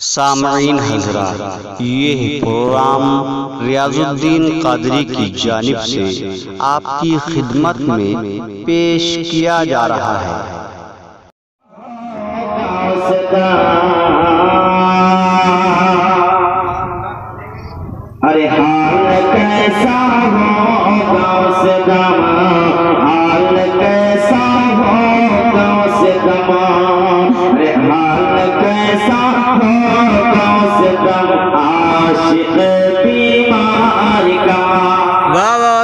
سامعین حضرات یہ پروگرام ریاض الدین قادری کی جانب سے آپ کی خدمت میں پیش کیا جا رہا ہے۔ ارے حال کیسا ہو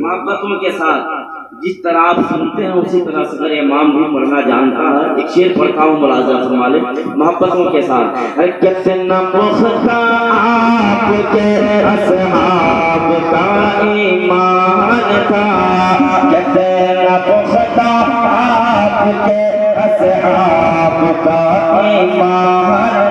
محبتوں کے ساتھ جس طرح آپ سنتے ہیں، اسی طرح سے اگر امام بھی پڑھنا جانتا ہے، ایک شعر پڑھتا ہوں ملازہ فرما لے، محبتوں کے ساتھ۔ کتنا مختار آپ کے اصحاب کا ایمان تھا۔ کتنا مختار آپ کے اصحاب کا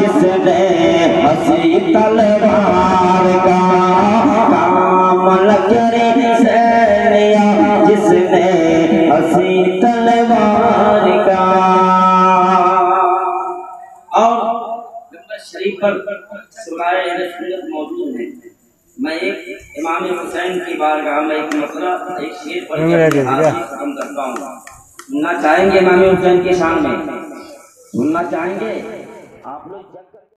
جس نے ہنسی تلوار کا کام لکڑی سے لیا جس نے ہنسی تلوار کا۔ اور شریف پر اہل سنت موجود ہیں۔ میں ایک امام حسین کی بارگاہ میں ایک مسئلہ ایک پڑھ کے ختم کرتا ہوں۔ سننا چاہیں گے امام حسین کی شان میں سننا چاہیں گے آپ لوگ